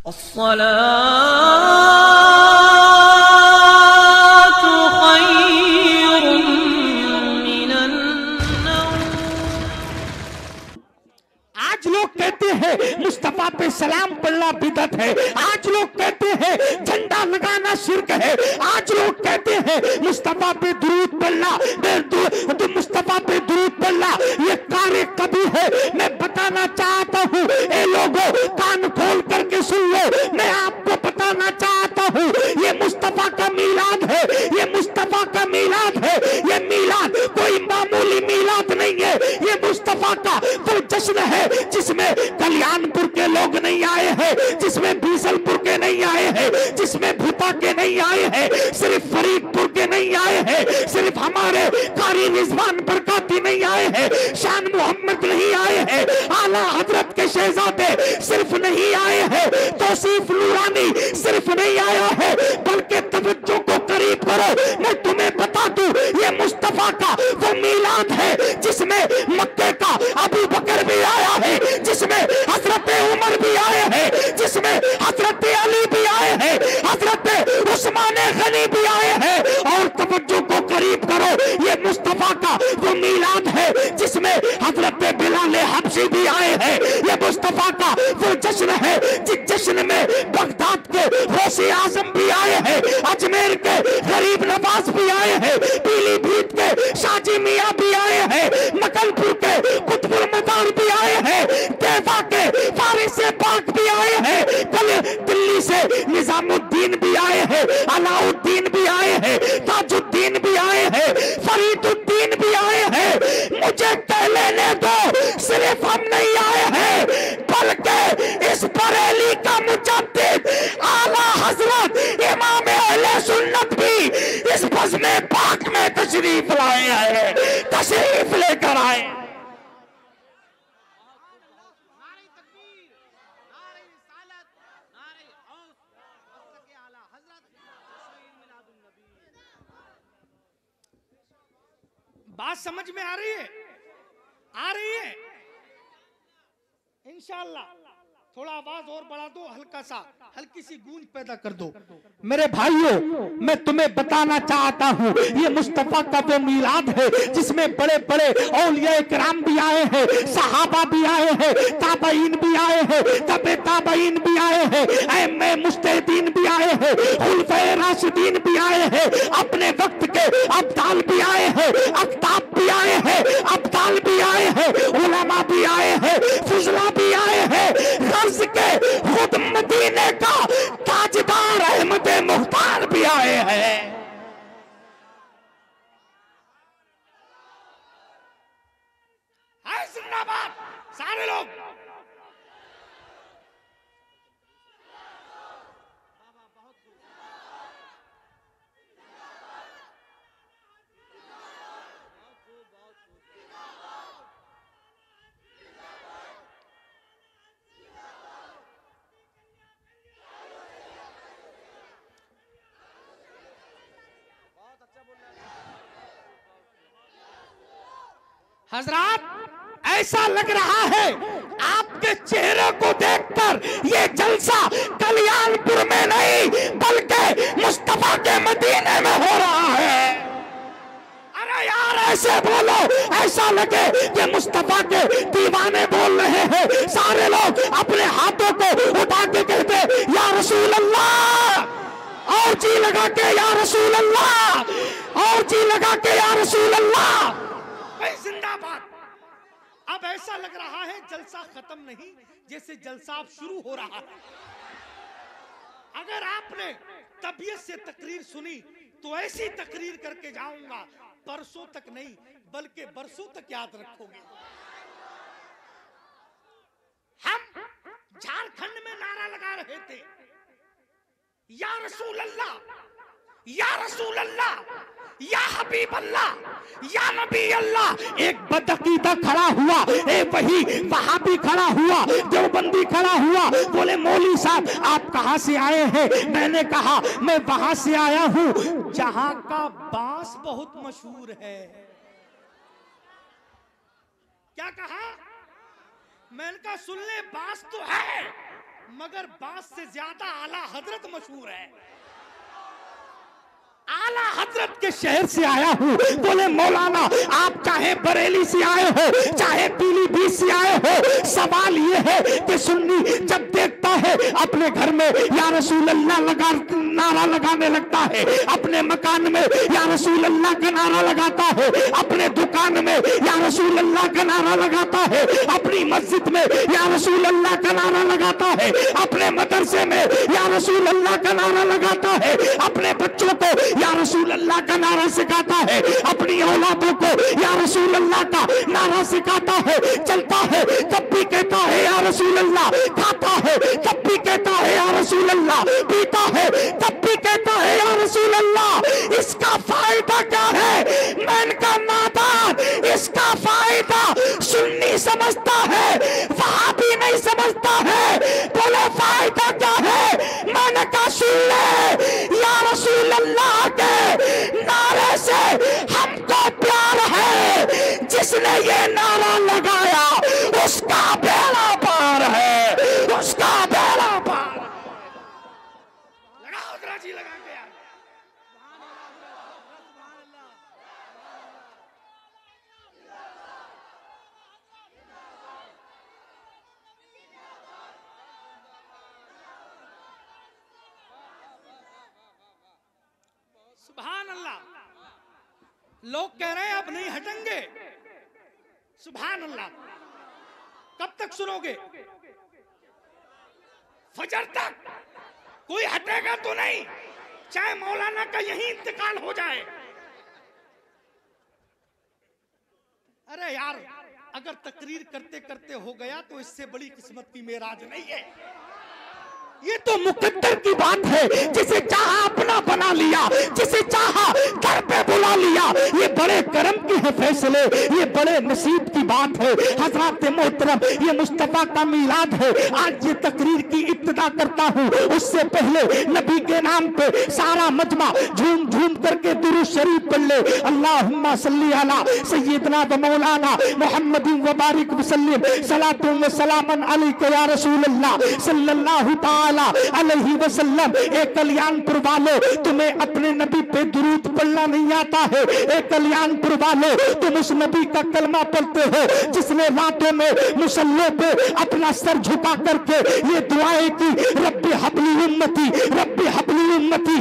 आज लोग कहते हैं, मुस्तफ़ा पे सलाम पढ़ना बिदत है। आज लोग कहते हैं, झंडा लगाना शिरक है। आज लोग कहते हैं, मुस्तफ़ा पे दुरूद पढ़ना मुस्तफ़ा पे दुरूद पढ़ना, ये कार्य कभी है? मैं बताना चाहता हूँ हूँ ये मुस्तफ़ा का मीलाद है, ये मुस्तफ़ा का मीलाद है, ये मीलाद कोई मामूली मीलाद नहीं है। ये मुस्तफ़ा का वो जश्न है जिसमें कल्याणपुर के लोग नहीं आए हैं, जिसमें बीसलपुर के नहीं आए हैं, जिसमें भूता के नहीं आए हैं, सिर्फ़ फरीदपुर के नहीं आए हैं, सिर्फ़ हमारे कारी रिजवान बरकाती नहीं आए हैं, शान मोहम्मद नहीं आए हैं, आला हज़रत के शहजादे सिर्फ़ नहीं आए हैं, तौसीफ नूरानी सिर्फ़ नहीं आया है करो। मैं तुम्हें बता दू ये मुस्तफ़ा का वो मीलाद है जिसमें मक्के का अबू बकर भी आया है जिसमें हज़रत उमर भी आए हैं जिसमें हज़रत अली भी आए हैं हज़रत उस्मान गनी भी आए हैं और तवज्जो को करीब करो ये मुस्तफ़ा का वो मीलाद है जिसमें हज़रत बिलाल हबशी भी आए हैं ये मुस्तफ़ा का वो जश्न है जिस जश्न में बगदाद के गौसे आज़म भी आए हैं अजमेर के गरीब नवाज़ भी आए हैं पीलीभीत के शाजी मियाँ भी आए हैं मकलपुर के कुतुबुल मदार भी आए हैं, देवा के फारिस से पाक भी आए हैं, कल दिल्ली से निजामुद्दीन भी आए हैं, अलाउद्दीन भी आए हैं, ताजुद्दीन भी आए हैं, फरीदुद्दीन भी आए हैं, मुझे कह लेने दो, सिर्फ़ हम नहीं आए हैं, बल्कि इस हज़रत इमाम सुन्नत भी इस बज़्म पाक में तशरीफ़ लाए हैं, तशरीफ़ लेकर आए। बात समझ में आ रही है? आ रही है? इंशाल्लाह। थोड़ा आवाज़ और बढ़ा दो, हल्का सा। हल्की सी गूंज पैदा कर दो। मेरे भाइयों मैं तुम्हें बताना चाहता हूँ ये मुस्तफ़ा का वो मीलाद है जिसमें बड़े बड़े औलिया कराम भी आए हैं सहाबा भी आए हैं ताबईन भी आए हैं तबे ताबईन भी आए हैं ऐमे मुस्तदीन भी आए हैं खुलफे राशिदीन भी आए हैं अपने वक्त के अब्दाल भी आए हैं अफ्ताब भी आए हैं अब्दाल भी आए हैं उलमा भी आए हैं फुजला भी आए हैं गर्ज के खुद मदीने का अहमद मुख्तार भी आए हैं। है सारे लोग। हजरात, ऐसा लग रहा है आपके चेहरे को देखकर ये जलसा कल्याणपुर में नहीं, बल्कि मुस्तफ़ा के मदीने में हो रहा है। अरे यार, ऐसे बोलो, ऐसा लगे कि मुस्तफ़ा के दीवाने बोल रहे हैं। सारे लोग अपने हाथों को उठा के कहते, या रसूल अल्लाह और जी लगा के, या रसूल अल्लाह और जी लगा के, या रसूल अल्लाह जिंदाबाद। अब ऐसा लग रहा है जलसा खत्म नहीं, जैसे जलसा अब शुरू हो रहा है। अगर आपने तबीयत से तकरीर सुनी तो ऐसी तकरीर करके जाऊँगा, परसों तक नहीं, बल्कि बरसों तक याद रखोगे। हम झारखंड में नारा लगा रहे थे। या रसूल अल्लाह या रसूल अल्लाह या हबीब अल्लाह या नबी अल्लाह एक बदअकीदा खड़ा हुआ ए वही वहाबी खड़ा हुआ, देवबंदी खड़ा हुआ। बोले मौली साहब, आप कहाँ से आए हैं? मैंने कहा, मैं वहाँ से आया हूँ, जहाँ का बाँस बहुत मशहूर है। क्या कहा? मैंने कहा सुन ले बाँस तो है, मगर बास से ज़्यादा आला हज़रत मशहूर है। आला हज़रत के शहर से आया हूँ। बोले, मौलाना, आप चाहे बरेली से आए हो, चाहे पीलीभीत से आए हो, सवाल ये है कि सुन्नी जब देखता है अपने घर में, या रसूल अल्लाह लगा नारा लगाने लगता है। अपने मकान में या रसूल अल्लाह का नारा लगाता है। अपने दुकान में या रसूल अल्लाह का नारा लगाता है। अपनी मस्जिद में या रसूल अल्लाह का नारा लगाता है। अपने मदरसे में या रसूल अल्लाह का नारा लगाता है। अपने बच्चों को या रसूल अल्लाह का नारा सिखाता है। अपनी औलादों को या रसूल अल्लाह का नारा सिखाता है। चलता है, तब भी कहता है, या रसूल अल्लाह खाता है, तब भी कहता है, या रसूल अल्लाह पीता है, तब भी कहता है, या रसूल अल्लाह इसका फ़ायदा क्या है? मैंने का नादान इसका फ़ायदा सुन्नी समझता है वहाँ भी नहीं समझता है, बोले, फ़ायदा क्या है? मैंने कहा, सुन ले, या रसूल अल्लाह के नारे से हमको प्यार है, जिसने ये नारा लगाया उसका बेड़ा पार है उसका बेड़ा पार लगाओ जरा जी लगा के यार सुभान अल्लाह लोग कह रहे हैं अब नहीं हटेंगे। सुभान अल्लाह कब तक सुनोगे? फजर तक। कोई हटेगा तो नहीं। चाहे मौलाना का यही इंतकाल हो जाए। अरे यार, अगर तकरीर करते करते हो गया तो इससे बड़ी किस्मत की मेराज नहीं है। ये तो मुकद्दर की बात है जिसे चाहा अपना बना लिया, जिसे चाहा घर पे बुला लिया। ये बड़े करम के हैं फैसले, ये बड़े नसीब की बात है। हज़रत मोहतरम, ये मुस्तफ़ा का मिलाद है। आज ये तकरीर की इब्तदा करता हूँ। उससे पहले नबी के नाम पे सारा मजमा झूम झूम करके दुरू शरीफ पढ़ ले। अल्लाहुम्मा सल्ली अला सैयदना व मौलाना मोहम्मद व बारिक वसल्लम सलातु व सलामन अलैका या रसूल अल्लाह सल्लल्लाहु ताला अलैहि वसल्लम। ए कल्याणपुर वालों, तुम्हें अपने नबी पे दुरूद पढ़ना नहीं आता। है। ए कल्याणपुर वालों, तुम उस नबी का कलमा पढ़ते हो, जिसने रातों में मुसल्ले पे अपना सर झुका करके ये दुआएँ की, रब्बी हबली उम्मती, रब्बी हबली उम्मती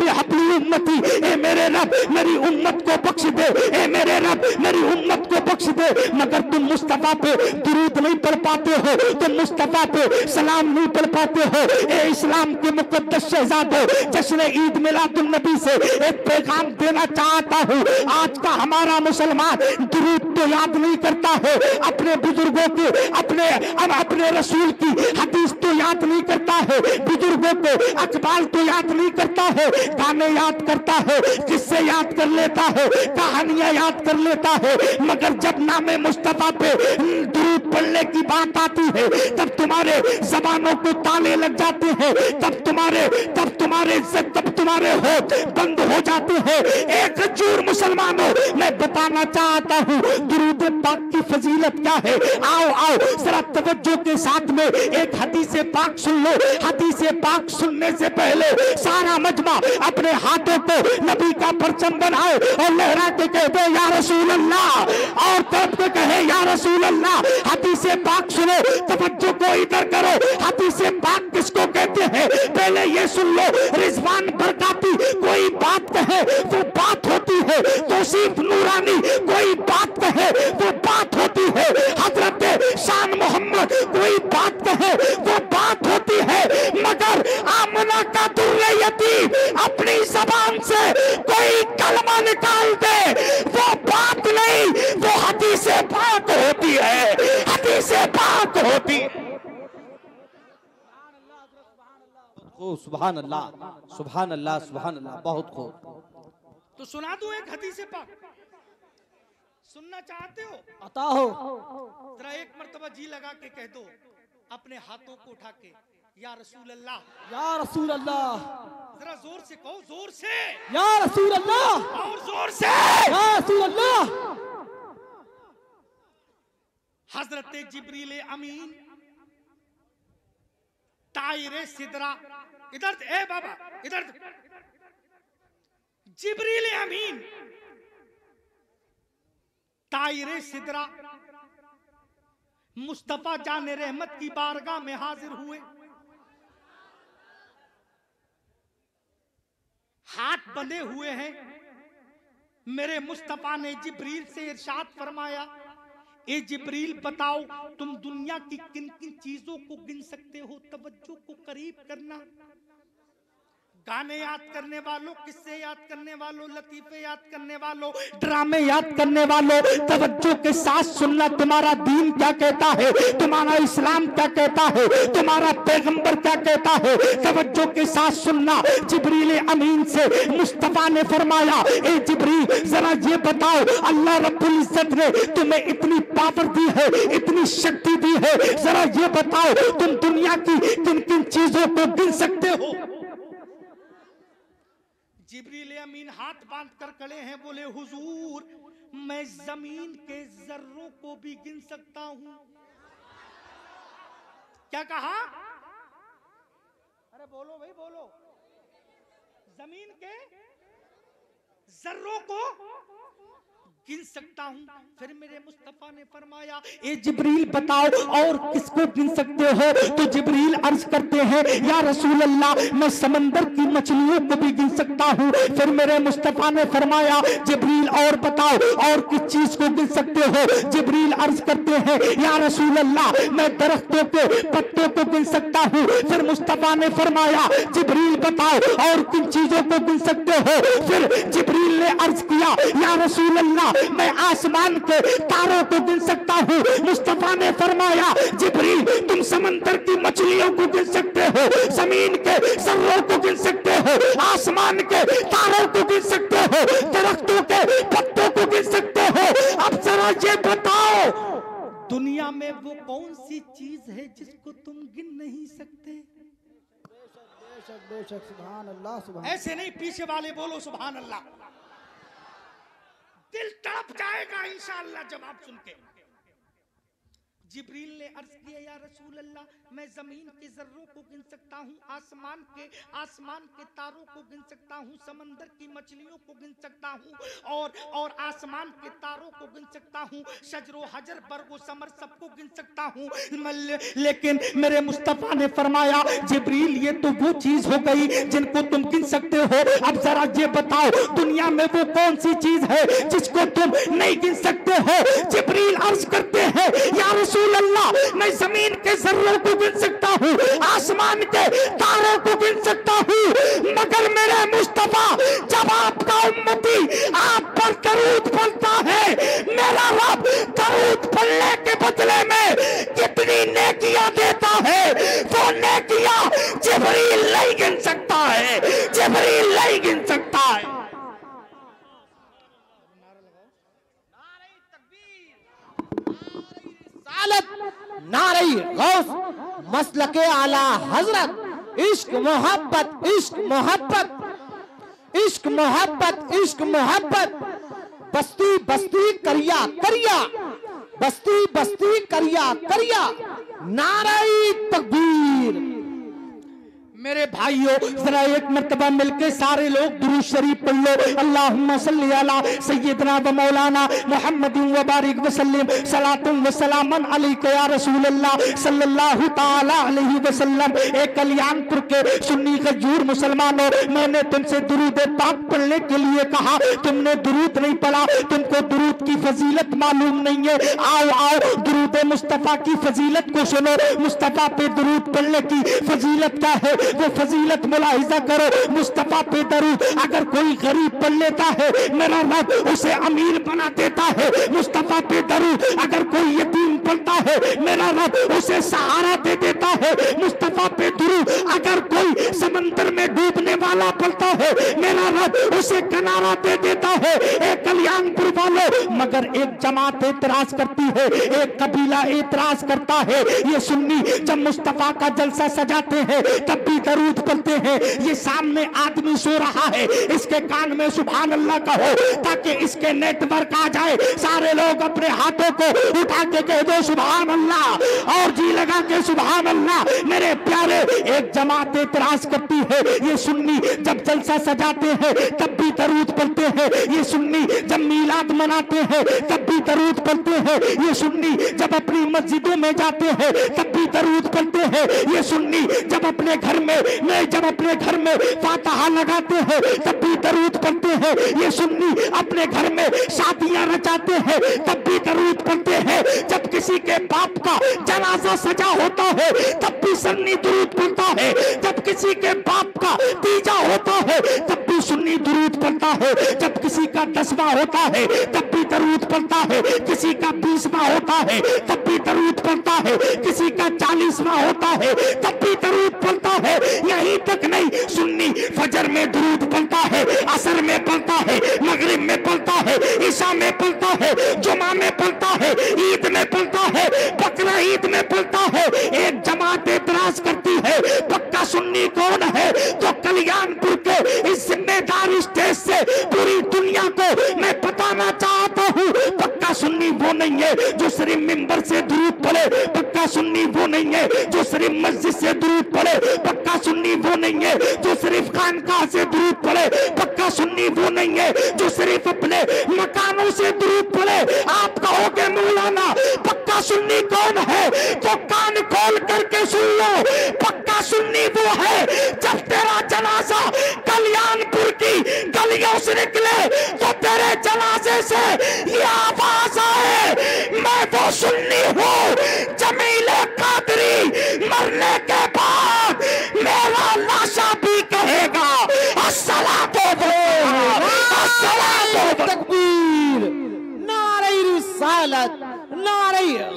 रब्बी हबली उम्मती ए मेरे रब, मेरी उम्मत को बख्श दे। ए मेरे रब, मेरी उम्मत को बख्श दे। मगर तुम मुस्तफ़ा पे दुरूद नहीं पढ़ पाते हो। तुम मुस्तफ़ा पे सलाम नहीं पढ़ पाते हो। ए इस्लाम के मुकद्दस शहजादो जश्न ईद मिलादुल नबी से एक पैगाम देना चाहता हूँ। आज का हमारा मुसलमान दुरूद तो याद नहीं करता है। अपने बुज़ुर्गों के, अपने अब अपने रसूल की हदीस याद नहीं करता है। बुज़ुर्गों को अखबार को याद नहीं करता है। गाने याद करता है जिससे याद कर लेता है, कहानियाँ याद कर लेता है। मगर जब नामे मुस्तफ़ा पे पढ़ने की बात आती है, तब तुम्हारे जबानों को ताले लग जाते हैं, तब तुम्हारे तब तुम्हारे इज़्ज़त तब तुम्हारे हो बंद हो जाते हैं। एक चूर मुसलमानों, मैं बताना चाहता हूँ, दुरूद पाक की फजीलत क्या है? आओ आओ, जरा तवज्जो के साथ में एक हदीस पाक सुन लो। हदीस पाक सुनने से पहले सारा मजमा अपने हाथों को नबी का परचम बनाए और लहरा के कह दो, या रसूल अल्लाह और तब के कहे, या रसूल अल्लाह हदीस पाक सुनो, तवज्जो को इधर करो। हदीस पाक किसको कहते हैं? पहले ये सुन लो, रिजवान बरकाती कोई बात कहे, वो बात होती है। तोसीफ नूरानी, कोई बात कहे, वो बात होती है। हज़रत शान मोहम्मद, कोई बात कहे, वो बात होती है। मगर आमना का दुर्रे यतीम अपनी जबान से कोई कलमा निकाल दे वो बात नहीं वो हदीस पाक होती है हदीस पाक होती है खूब सुभान अल्लाह सुभान अल्लाह सुभान अल्लाह बहुत खूब। तो सुना दूँ एक हदीस पाक। सुनना चाहते हो? अता हो। जरा एक मरतबा जी लगा के कह दो अपने हाथों को उठा के या रसूल अल्लाह या रसूल अल्लाह जरा ज़ोर से कहो ज़ोर से। या रसूल अल्लाह और ज़ोर से। या रसूल अल्लाह हज़रत जिब्रील अमीन तायरे सिदरा। इधर ए बाबा, इधर। जिब्रील अमीन। तायरे सिदरा, मुस्तफ़ा जान रहमत की बारगाह में हाजिर हुए। हाथ बंधे हुए हैं। मेरे मुस्तफ़ा ने जिब्रील से इरशाद फरमाया ए जिब्रील, बताओ, तुम दुनिया की किन किन चीज़ों को गिन सकते हो? तवज्जो को करीब करना। गाने याद करने वालों, किस्से याद करने वालों, लतीफे याद करने वालों, ड्रामे याद करने वालों, तवज्जो के साथ सुनना तुम्हारा दीन क्या कहता है? तुम्हारा इस्लाम क्या कहता है? तुम्हारा पैगंबर क्या कहता है? तवज्जो के साथ सुनना जिब्रील अमीन से मुस्तफ़ा ने फरमाया, ए जिब्रील, जरा ये बताओ, अल्लाह रब्बुल इज़्ज़त ने तुम्हें इतनी पावर दी है, इतनी शक्ति दी है? जरा ये बताओ, तुम दुनिया की किन किन चीज़ों को गिन सकते हो? जिब्रील अमीन हाथ बाँध कर खड़े हैं बोले हुजूर मैं ज़मीन के जर्रों को भी गिन सकता हूँ। क्या कहा? अरे बोलो भाई बोलो। ज़मीन के जर्रों को गिन सकता हूँ। फिर मेरे मुस्तफ़ा ने फरमाया, ए जिब्रील, बताओ और किसको गिन सकते हो? तो जिब्रील अर्ज़ करते हैं, या रसूल अल्लाह मैं समंदर की मछलियों को भी गिन सकता हूँ। फिर मेरे मुस्तफ़ा ने फरमाया, जिब्रील, और बताओ और किस चीज़ को गिन सकते हो? जिब्रील अर्ज़ करते हैं, या रसूल अल्लाह मैं दरख्तों को, पत्तों को गिन सकता हूँ। फिर मुस्तफ़ा ने फरमाया, जिब्रील, बताओ और किन चीज़ों को गिन सकते हो? फिर जिब्रील ने अर्ज़ किया, या रसूल अल्लाह मैं आसमान के तारों को गिन सकता हूँ। मुस्तफ़ा ने फरमाया जिब्रील तुम समंदर की मछलियों को गिन सकते हो ज़मीन के सर्रों को गिन सकते हो आसमान के तारों को गिन सकते हो दरख्तों के पत्तों को गिन सकते हो। अब जरा ये बताओ दुनिया में वो कौन सी चीज़ है जिसको तुम गिन नहीं सकते? बेशक बेशक सुभान अल्लाह सुभान ऐसे नहीं पीछे वाले बोलो सुभान अल्लाह। दिल तड़प जाएगा इंशाला जवाब सुन के जिब्रील ने अर्ज़ किया, या रसूल अल्लाह मैं ज़मीन के जर्रों को गिन सकता हूँ, आसमान के आसमान के तारों को गिन सकता हूँ, समंदर की मछलियों को गिन सकता हूँ और और आसमान के तारों को गिन सकता हूँ, शजरो हजर बरगो समर सबको गिन सकता हूँ। लेकिन मेरे मुस्तफ़ा ने फरमाया, जिब्रील, ये तो वो चीज़ हो गई जिनको तुम गिन सकते हो। अब जरा ये बताओ, दुनिया में वो कौन सी चीज़ है जिसको तुम नहीं गिन सकते हो? जिब्रील अर्ज़ करते हैं, या रसूल अल्लाह मैं ज़मीन के जर्रों को गिन सकता हूँ, आसमान के तारों को गिन सकता हूँ, मगर मेरे मुस्तफ़ा जब आपका उम्मती आप पर दरूद पढ़ता है, मेरा रब दरूद पढ़ने के बदले में कितनी नेकियाँ देता है, वो नेकियाँ जिब्रील नहीं गिन सकता है, जिब्रील नहीं गिन सकता है नारे तकबीर नारी गौस मसल के आला हज़रत, इश्क मोहब्बत इश्क मोहब्बत इश्क मोहब्बत इश्क मोहब्बत, बस्ती बस्ती करिया करिया, बस्ती बस्ती करिया करिया नाराई तकबीर। मेरे भाइयों, जरा एक मर्तबा मिलके सारे लोग दुरूद शरीफ पढ़ लो। अल्लाहुम्मा सल्ली अला सय्यदना व मौलाना मुहम्मद व बारिक वसल्लम सलातुम व सलामन या रसूल अल्लाह सल्लल्लाहु ताला अलैहि वसल्लम एक कल्याणपुर के सुन्नी खजूर मुसलमानों, मैंने तुमसे दुरूद पाक पढ़ने के लिए कहा, तुमने दुरूद नहीं पढ़ा, तुमको दुरूद की फजीलत मालूम नहीं है। आओ आओ, दुरूद मुस्तफ़ा की फजीलत को सुनो। मुस्तफ़ा पे दुरूद पढ़ने की फजीलत क्या है? वो फजीलत मुलाहिजा करो, मुस्तफ़ा पे दरूद अगर कोई गरीब पढ़ लेता है, मेरा रब उसे अमीर बना देता है, मुस्तफ़ा पे दरूद अगर कोई यतीम पढ़ता है, मेरा रब उसे सहारा दे देता है, मुस्तफ़ा पे दरूद अगर कोई समंदर में डूबने वाला पढ़ता है, मेरा रब उसे किनारा दे देता है। एक कल्याणपुर वालों, मगर एक जमात एतराज़ करती है, एक कबीला एतराज़ करता है। ये सुन्नी जब मुस्तफ़ा का जलसा सजाते हैं, तब भी दरूद पढ़ते हैं। ये सामने आदमी सो रहा है। इसके कान में सुभान अल्लाह कहो, ताकि इसके नेटवर्क आ जाए। सारे लोग अपने हाथों को उठा के कह दो सुबहान अल्लाह और जी लगा के सुबहान अल्लाह मेरे प्यारे, एक जमात इतराज करती है। ये सुन्नी जब जलसा सजाते हैं, तब भी दरूद पढ़ते हैं। ये सुन्नी जब मीलाद मनाते हैं, तब भी दरूद पढ़ते हैं। ये सुन्नी जब अपनी मस्जिदों में जाते हैं, तब दरूद पढ़ते हैं। ये सुन्नी जब अपने घर में नहीं जब अपने घर में फातहा लगाते हैं, तब भी दरूद पढ़ते हैं। ये सुन्नी अपने घर में शादियाँ रचाते हैं, तब भी दरूद पढ़ते हैं। जब किसी के बाप का जनाजा सजा होता है, तब भी सन्नी दरूद पढ़ता है। जब किसी के बाप का तीजा होता है, तब भी सुन्नी दरूद पढ़ता है। जब किसी का दसवा होता है, तब भी दरूद पढ़ता है। किसी का बीसवा होता है, तब भी दरूद पढ़ता है। किसी का चालीसवा होता है, तब भी दरूद पढ़ता है। यही तक नहीं, सुन्नी फजर में दरूद पढ़ता है, असर में पढ़ता है। खानकाह से दूर पड़े। पक्का सुन्नी वो नहीं है जो सिर्फ़ अपने मकानों से दूर पड़े। आप कहोगे, मौलाना, पक्का सुन्नी कौन है तो कान खोल करके सुन लो? पक्का सुन्नी वो है जब तेरा जनाजा कल्याणपुर की गलियों से निकले तो तेरे जनाजे से ये आवाज़ आए, मैं वो सुन्नी हूँ, जमीले कादरी मरने के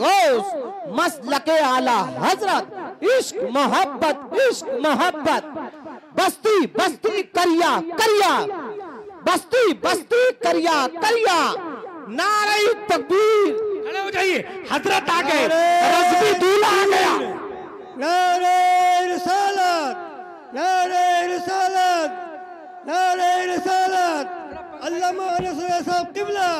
गौस मसलके आला हज़रत इश्क मोहब्बत इश्क मोहब्बत। बस्ती बस्ती करिया करिया। बस्ती बस्ती करिया करिया। नारे तकबीर। खड़े हो जाइए हज़रत आ गए रजबी दूल्हा आ गया। नारे रिसालत नारे रिसालत नारे रिसालत। रसूल साहब किबला।